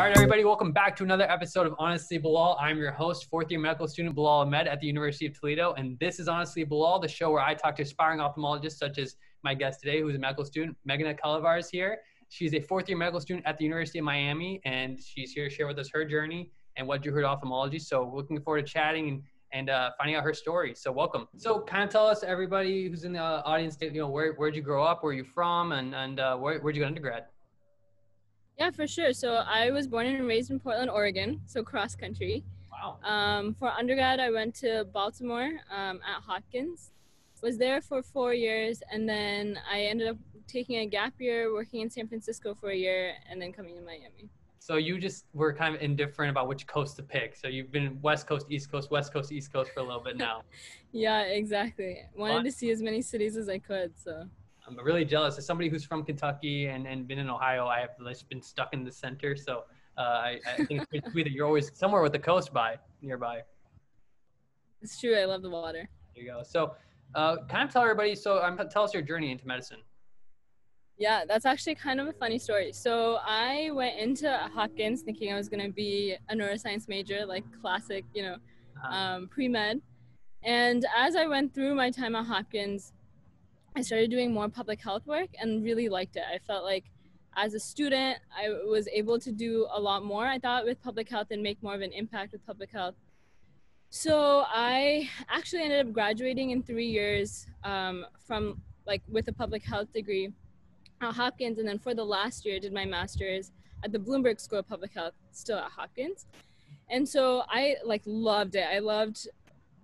All right, everybody, welcome back to another episode of Honestly Bilal. I'm your host, fourth year medical student Bilal Ahmed at the University of Toledo. And this is Honestly Bilal, the show where I talk to aspiring ophthalmologists, such as my guest today, who's a medical student, Meghana Kalavar is here. She's a fourth year medical student at the University of Miami, and she's here to share with us her journey and what drew her to ophthalmology. So, looking forward to chatting and and uh, finding out her story. So welcome. So kind of tell us, everybody who's in the audience, you know, where where'd you grow up, where are you from, and and uh, where where'd you go undergrad? Yeah, for sure. So I was born and raised in Portland, Oregon, so cross country. Wow. Um, for undergrad, I went to Baltimore um, at Hopkins. Was there for four years, and then I ended up taking a gap year, working in San Francisco for a year, and then coming to Miami. So you just were kind of indifferent about which coast to pick. So you've been West Coast, East Coast, West Coast, East Coast for a little bit now. yeah, exactly. Wanted to see as many cities as I could. So I'm really jealous. As somebody who's from Kentucky and, and been in Ohio, I have just been stuck in the center. So uh, I, I think it's sweet that you're always somewhere with the coast by nearby. It's true. I love the water. There you go. So uh, kind of tell everybody. So um, tell us your journey into medicine. Yeah, that's actually kind of a funny story. So I went into Hopkins thinking I was going to be a neuroscience major, like classic, you know, uh-huh. um, pre med. And as I went through my time at Hopkins, I started doing more public health work and really liked it. I felt like as a student, I was able to do a lot more, I thought, with public health and make more of an impact with public health. So I actually ended up graduating in three years um, from like with a public health degree at Hopkins, and then for the last year, did my master's at the Bloomberg School of Public Health, still at Hopkins. And so I like loved it. I loved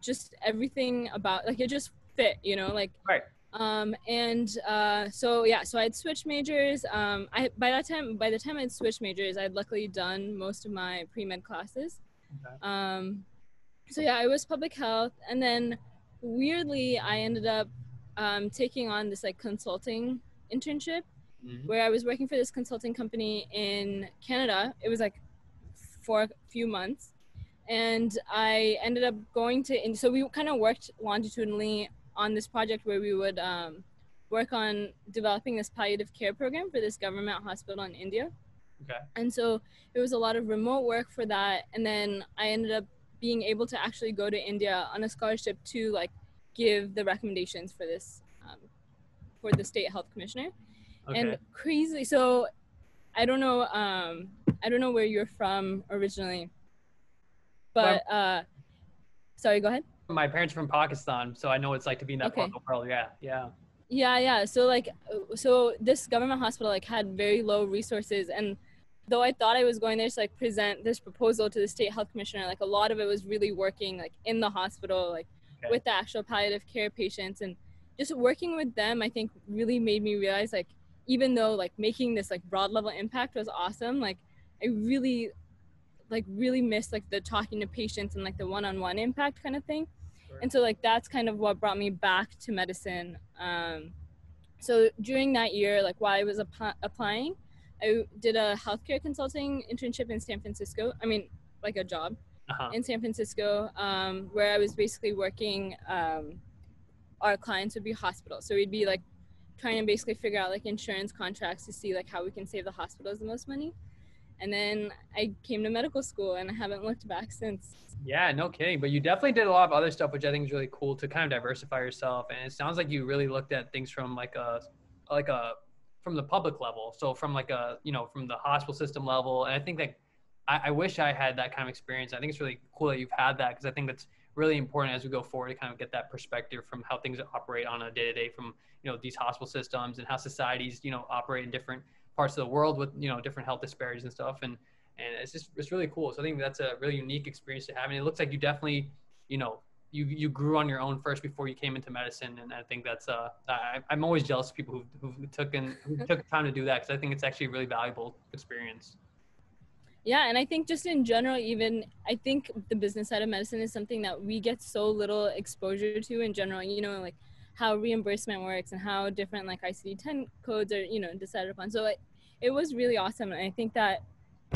just everything about like it just fit, you know, like right. Um, and uh, so yeah, so I'd switched majors. Um, I by that time, by the time I'd switched majors, I'd luckily done most of my pre med classes. Okay. Um, so yeah, I was public health, and then weirdly, I ended up um, taking on this like consulting internship mm-hmm. where I was working for this consulting company in Canada. It was like for a few months. And I ended up going to, and so we kind of worked longitudinally on this project where we would um, work on developing this palliative care program for this government hospital in India. Okay. And so it was a lot of remote work for that. And then I ended up being able to actually go to India on a scholarship to like give the recommendations for this um, for the state health commissioner. Okay. And crazy, so I don't know, um, I don't know where you're from originally, but well, uh, sorry, go ahead. My parents are from Pakistan, so I know what it's like to be in that okay. part of the world. Yeah, yeah. Yeah, yeah. So like, uh, so this government hospital like had very low resources, and though I thought I was going there to like present this proposal to the state health commissioner, like a lot of it was really working like in the hospital, like okay. with the actual palliative care patients, and just working with them i think really made me realize like even though like making this like broad level impact was awesome like i really like really missed like the talking to patients and like the one-on-one impact kind of thing sure. and so like that's kind of what brought me back to medicine um, so during that year like while i was ap- applying i did a healthcare consulting internship in san francisco i mean like a job uh-huh. in san francisco um, where i was basically working um, our clients would be hospitals. So we'd be like trying to basically figure out like insurance contracts to see like how we can save the hospitals the most money. And then I came to medical school and I haven't looked back since. Yeah, no kidding. But you definitely did a lot of other stuff, which I think is really cool to kind of diversify yourself. And it sounds like you really looked at things from like a, like a, from the public level. So from like a, you know, from the hospital system level. And I think that I, I wish I had that kind of experience. I think it's really cool that you've had that because I think that's really important as we go forward to kind of get that perspective from how things operate on a day to day from you know these hospital systems and how societies you know operate in different parts of the world with you know different health disparities and stuff. And and it's just it's really cool. So I think that's a really unique experience to have, and it looks like you definitely you know you you grew on your own first before you came into medicine, and I think that's uh I, I'm always jealous of people who who took and who took time to do that because I think it's actually a really valuable experience. Yeah and i think just in general even i think the business side of medicine is something that we get so little exposure to in general you know like how reimbursement works and how different like icd-10 codes are you know decided upon so it, it was really awesome and i think that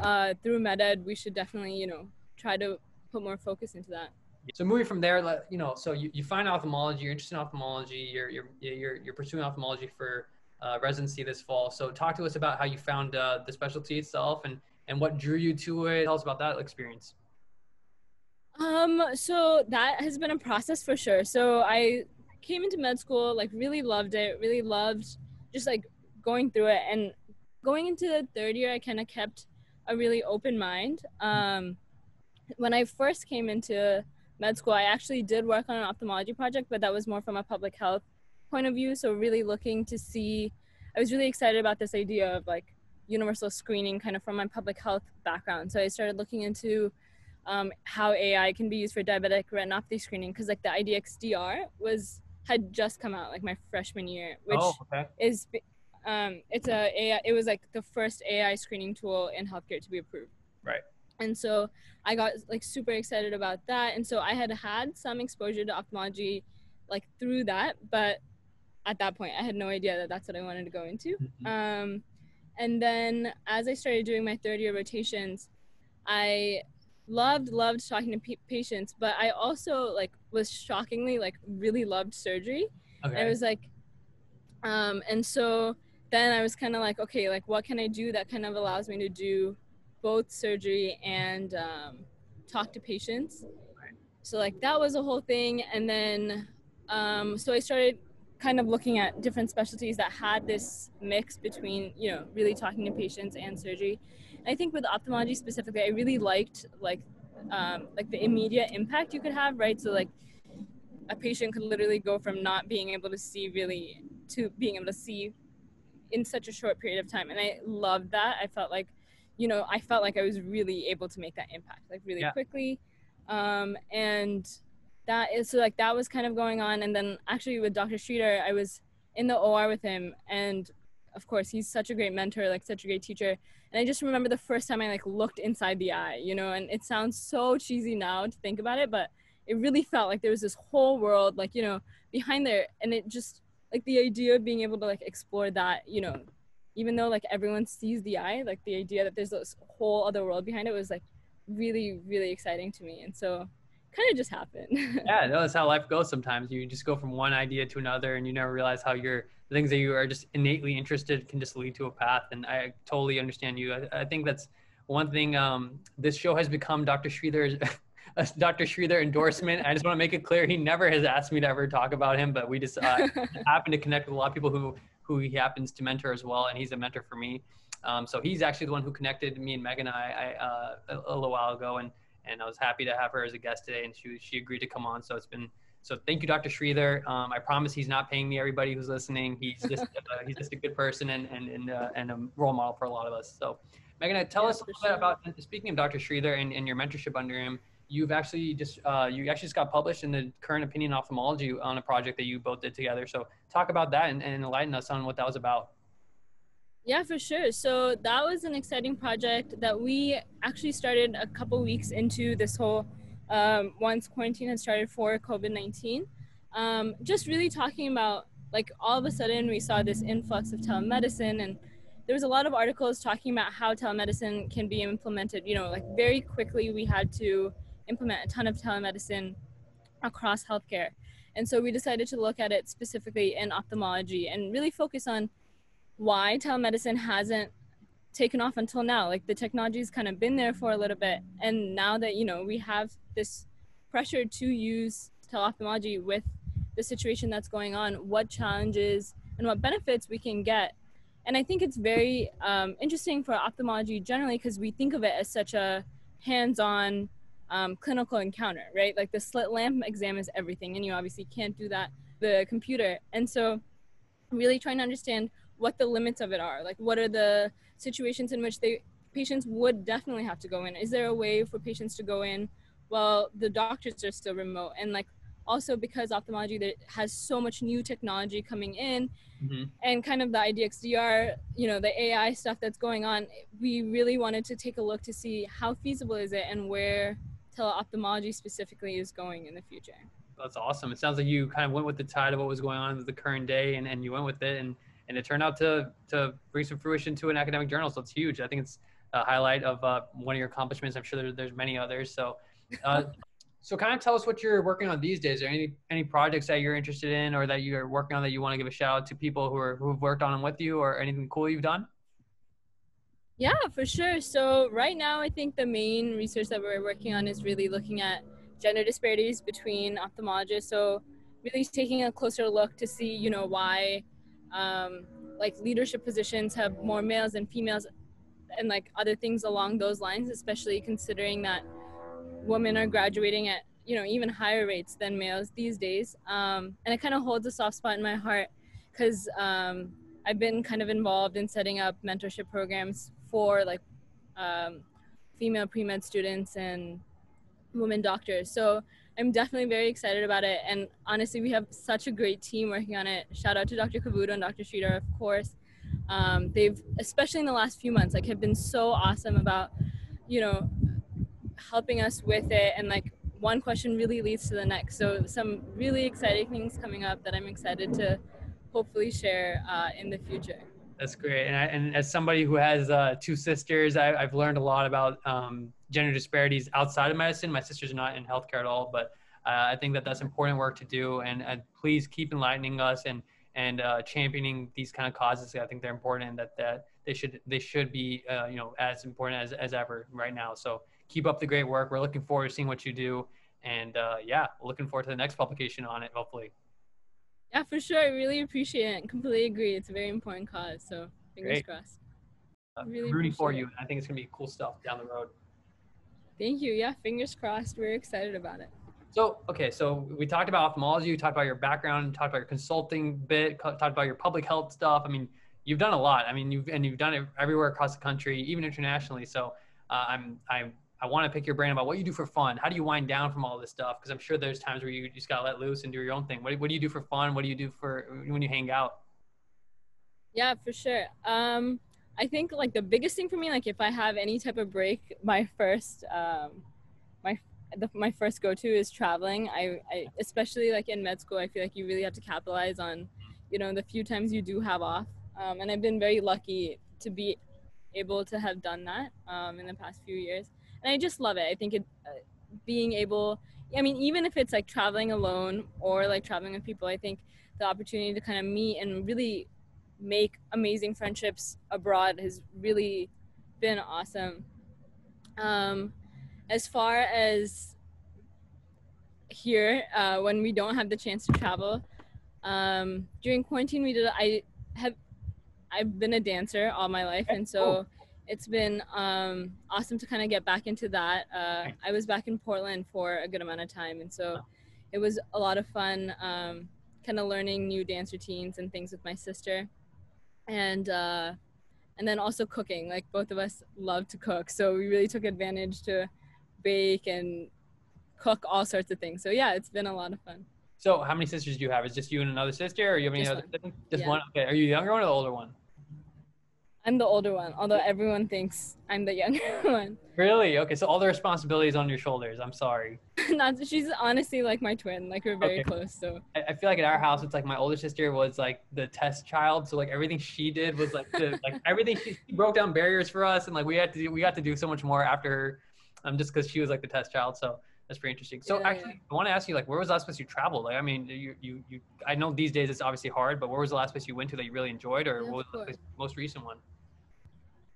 uh, through meded we should definitely you know try to put more focus into that so moving from there you know so you, you find ophthalmology you're interested in ophthalmology you're you're you're, you're pursuing ophthalmology for uh, residency this fall so talk to us about how you found uh, the specialty itself and and what drew you to it? Tell us about that experience. Um, so that has been a process for sure. So I came into med school, like really loved it, really loved just like going through it. And going into the third year, I kind of kept a really open mind. Um, when I first came into med school, I actually did work on an ophthalmology project, but that was more from a public health point of view. So really looking to see, I was really excited about this idea of like universal screening kind of from my public health background. So I started looking into um, how AI can be used for diabetic retinopathy screening because like the IDx-DR was had just come out like my freshman year, which oh, okay. is um, it's a AI, it was like the first AI screening tool in healthcare to be approved. Right. And so I got like super excited about that, and so I had had some exposure to ophthalmology, like through that, but at that point I had no idea that that's what I wanted to go into. Mm-hmm. Um, and then as I started doing my third year rotations, I loved loved talking to p- patients but i also like was shockingly like really loved surgery okay. i was like um and so then i was kind of like okay like what can i do that kind of allows me to do both surgery and um, talk to patients so like that was a whole thing and then um, so i started kind of looking at different specialties that had this mix between you know really talking to patients and surgery I think with ophthalmology specifically, I really liked like um, like the immediate impact you could have, right? So like a patient could literally go from not being able to see really to being able to see in such a short period of time, and I loved that. I felt like, you know, I felt like I was really able to make that impact like really yeah. quickly, um, and that is so like that was kind of going on, and then actually with Dr. Sridhar, I was in the OR with him, and of course he's such a great mentor, like such a great teacher and I just remember the first time I like looked inside the eye, you know, and it sounds so cheesy now to think about it, but it really felt like there was this whole world, like, you know, behind there. And it just, like, the idea of being able to, like, explore that, you know, even though, like, everyone sees the eye, like, the idea that there's this whole other world behind it was, like, really, really exciting to me. And so, kind of just happened. yeah, no, that's how life goes sometimes. You just go from one idea to another and you never realize how you're things that you are just innately interested can just lead to a path. And I totally understand you. I, I think that's one thing. Um, this show has become Dr. Sridhar's Dr. Sridhar endorsement. I just want to make it clear he never has asked me to ever talk about him, but we just uh, happen to connect with a lot of people who who he happens to mentor as well, and he's a mentor for me. Um, so he's actually the one who connected me and Megan and I, I uh, a, a little while ago, and and I was happy to have her as a guest today, and she she agreed to come on. So it's been so thank you, Dr. Sridhar. Um, I promise he's not paying me. Everybody who's listening, he's just uh, he's just a good person and and and, uh, and a role model for a lot of us. So, Megan, tell yeah, us a little sure. bit about speaking of Dr. Sridhar and, and your mentorship under him. You've actually just uh, you actually just got published in the current opinion ophthalmology on a project that you both did together. So talk about that and, and enlighten us on what that was about. Yeah, for sure. So that was an exciting project that we actually started a couple weeks into this whole um, once quarantine had started for COVID 19. Um, just really talking about like all of a sudden we saw this influx of telemedicine and there was a lot of articles talking about how telemedicine can be implemented you know like very quickly we had to implement a ton of telemedicine across healthcare and so we decided to look at it specifically in ophthalmology and really focus on why telemedicine hasn't taken off until now. Like the technology's kind of been there for a little bit, and now that you know we have this pressure to use teleophthalmology with the situation that's going on, what challenges and what benefits we can get. And I think it's very um, interesting for ophthalmology generally because we think of it as such a hands-on um, clinical encounter, right? Like the slit lamp exam is everything, and you obviously can't do that the computer. And so, really trying to understand what the limits of it are. Like, what are the situations in which they patients would definitely have to go in? Is there a way for patients to go in while the doctors are still remote? And like also because ophthalmology that has so much new technology coming in mm-hmm. and kind of the IDx-DR, you know, the AI stuff that's going on, we really wanted to take a look to see how feasible is it and where teleophthalmology specifically is going in the future. That's awesome. It sounds like you kind of went with the tide of what was going on the current day and, and you went with it and and it turned out to to bring some fruition to an academic journal. So it's huge. I think it's a highlight of uh, one of your accomplishments. I'm sure there, there's many others. So, uh, so kind of tell us what you're working on these days. Are any any projects that you're interested in or that you're working on that you want to give a shout out to people who are who've worked on them with you or anything cool you've done? Yeah, for sure. So right now, I think the main research that we're working on is really looking at gender disparities between ophthalmologists. So really taking a closer look to see, you know, why um, like leadership positions have more males and females and like other things along those lines, especially considering that women are graduating at, you know, even higher rates than males these days. Um, and it kind of holds a soft spot in my heart because um, I've been kind of involved in setting up mentorship programs for like um, female pre-med students and women doctors. So I'm definitely very excited about it. And honestly, we have such a great team working on it. Shout out to Dr. Kavuto and Dr. Sridhar, of course. Um, they've, especially in the last few months, like have been so awesome about, you know, helping us with it. And like one question really leads to the next. So some really exciting things coming up that I'm excited to hopefully share uh, in the future. That's great. And, I, and as somebody who has uh, two sisters, I, have learned a lot about um, gender disparities outside of medicine. My sisters are not in healthcare at all, but uh, I think that that's important work to do. And, and please keep enlightening us and and uh, championing these kind of causes. I think they're important, and that that they should they should be uh, you know as important as as ever right now. So keep up the great work. We're looking forward to seeing what you do, and uh, yeah, looking forward to the next publication on it. Hopefully. Yeah, for sure. I really appreciate it. Completely agree. It's a very important cause. So fingers Great. crossed. Uh, really rooting for you. I think it's gonna be cool stuff down the road. Thank you. Yeah, fingers crossed. We're excited about it. So okay, so we talked about ophthalmology. You talked about your background. Talked about your consulting bit. Talked about your public health stuff. I mean, you've done a lot. I mean, you've and you've done it everywhere across the country, even internationally. So uh, I'm I'm I want to pick your brain about what you do for fun. How do you wind down from all this stuff? Because I'm sure there's times where you just got to let loose and do your own thing. What, what do you do for fun? What do you do for when you hang out? Yeah, for sure. Um, I think like the biggest thing for me, like if I have any type of break, my first, um, my the, my first go to is traveling. I, I especially like in med school, I feel like you really have to capitalize on, you know, the few times you do have off. Um, and I've been very lucky to be able to have done that um, in the past few years and I just love it. I think it uh, being able, I mean, even if it's like traveling alone or like traveling with people, I think the opportunity to kind of meet and really make amazing friendships abroad has really been awesome. Um, as far as here, uh, when we don't have the chance to travel, um, during quarantine, we did. I have, I've been a dancer all my life, and so it's been um, awesome to kind of get back into that. Uh, I was back in Portland for a good amount of time, and so it was a lot of fun, um, kind of learning new dance routines and things with my sister, and uh, and then also cooking. Like both of us love to cook, so we really took advantage to bake and cook all sorts of things. So yeah, it's been a lot of fun. So how many sisters do you have? Is just you and another sister, or you have any just other? One. Just yeah. one. Okay. Are you younger one or the older one? I'm the older one, although everyone thinks I'm the younger one. Really? Okay, so all the responsibilities on your shoulders. I'm sorry. Not she's honestly like my twin. Like we're very okay. close. So I, I, feel like at our house, it's like my older sister was like the test child. So like everything she did was like the, like everything she, she, broke down barriers for us, and like we had to do, we got to do so much more after her, um, just because she was like the test child. So that's pretty interesting. So yeah, actually, yeah. I want to ask you, like, where was the last place you traveled? Like, I mean, you, you, you, I know these days it's obviously hard, but where was the last place you went to that you really enjoyed, or yeah, what was the most recent one?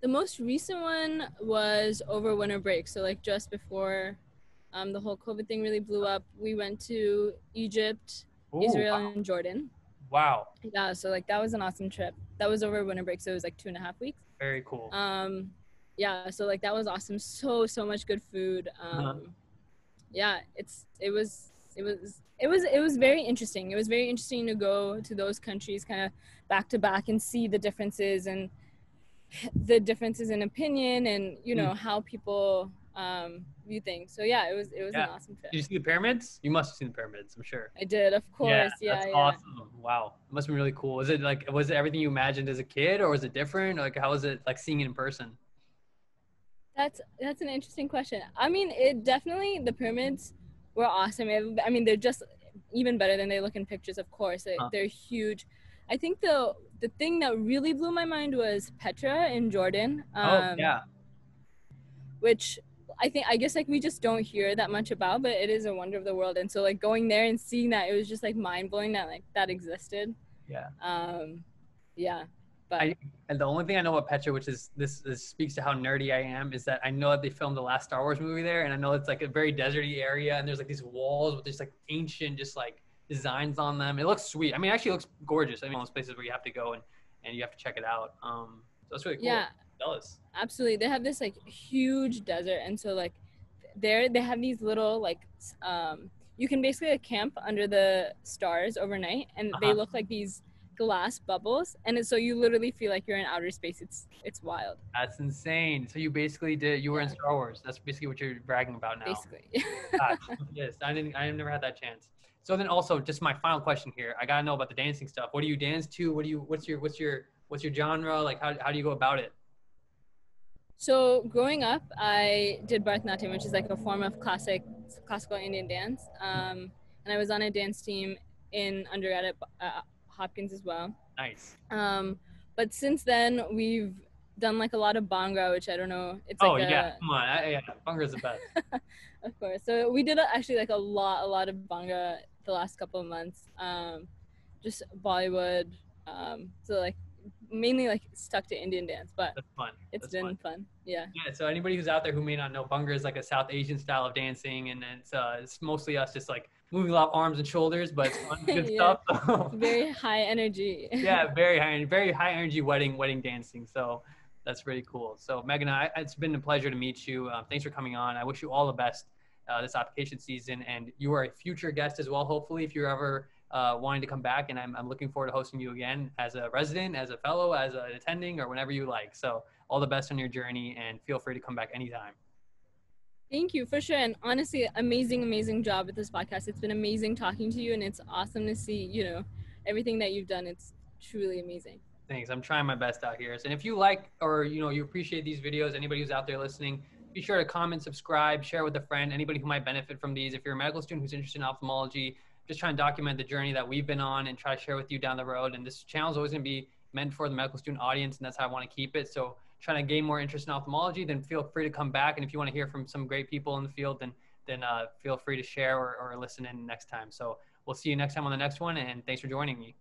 The most recent one was over winter break, so like just before um, the whole COVID thing really blew up. We went to Egypt, Ooh, Israel, wow. and Jordan. Wow. Yeah, so like that was an awesome trip. That was over winter break, so it was like two and a half weeks. Very cool. Um, yeah, so like that was awesome. So so much good food. Um, uh-huh. yeah, it's it was it was it was it was very interesting. It was very interesting to go to those countries kind of back to back and see the differences and the differences in opinion and you know mm. how people um, view things. So yeah, it was it was yeah. an awesome trip. Did you see the pyramids? You must have seen the pyramids, I'm sure. I did, of course. Yeah, yeah that's yeah. awesome. Wow, it must be really cool. Was it like was it everything you imagined as a kid, or was it different? Like how was it like seeing it in person? That's that's an interesting question. I mean, it definitely the pyramids were awesome. I mean, they're just even better than they look in pictures. Of course, they, huh. they're huge. I think the the thing that really blew my mind was Petra in Jordan. Oh, um, oh yeah. Which I think I guess like we just don't hear that much about, but it is a wonder of the world. And so like going there and seeing that, it was just like mind blowing that like that existed. Yeah. Um, yeah. But I, and the only thing I know about Petra, which is this, this speaks to how nerdy I am, is that I know that they filmed the last Star Wars movie there, and I know it's like a very deserty area, and there's like these walls with just like ancient, just like designs on them. It looks sweet. I mean, it actually looks gorgeous. I mean, those places where you have to go and and you have to check it out. Um, so that's really cool. yeah, Jealous. absolutely. They have this like huge desert, and so like there they have these little like um you can basically like, camp under the stars overnight, and they Uh-huh. look like these glass bubbles, and so you literally feel like you're in outer space. It's it's wild, That's insane. So you basically did. You were in Star Wars. That's basically what you're bragging about now. basically. Yes, I didn't. I never had that chance. So then, also, just my final question here. I gotta know about the dancing stuff. What do you dance to? What do you? What's your? What's your? What's your genre? Like, how how do you go about it? So growing up, I did Bharatanatyam, which is like a form of classic classical Indian dance, um, and I was on a dance team in undergrad at uh, Hopkins as well. Nice. Um, but since then, we've done like a lot of bhangra, which I don't know. It's like oh a, yeah, come on. I, yeah, Bhangra's the best. of course. So we did actually like a lot, a lot of bhangra the last couple of months. Um, just Bollywood. Um, so like mainly like stuck to Indian dance, but That's fun. it's That's been fun. fun. Yeah. Yeah, so anybody who's out there who may not know, Bhangra is like a South Asian style of dancing, and it's uh, it's mostly us just like moving a lot of arms and shoulders, but it's fun, good Yeah. stuff. So. Very high energy. yeah, very high, very high energy wedding wedding dancing. So that's really cool. So Megan, I, it's been a pleasure to meet you. Um, thanks for coming on. I wish you all the best uh, this application season, and you are a future guest as well. Hopefully, if you're ever uh, wanting to come back, and I'm, I'm looking forward to hosting you again as a resident, as a fellow, as an attending, or whenever you like. So all the best on your journey, and feel free to come back anytime. Thank you for sure. And honestly, amazing, amazing job with this podcast. It's been amazing talking to you, and it's awesome to see, you know, everything that you've done. It's truly amazing. Thanks. I'm trying my best out here. And if you like or you know you appreciate these videos, anybody who's out there listening, be sure to comment, subscribe, share with a friend, anybody who might benefit from these. If you're a medical student who's interested in ophthalmology, just try and document the journey that we've been on and try to share with you down the road. And this channel is always going to be meant for the medical student audience, and that's how I want to keep it. So trying to gain more interest in ophthalmology, then feel free to come back. And if you want to hear from some great people in the field, then then uh, feel free to share or, or listen in next time. So we'll see you next time on the next one, and thanks for joining me.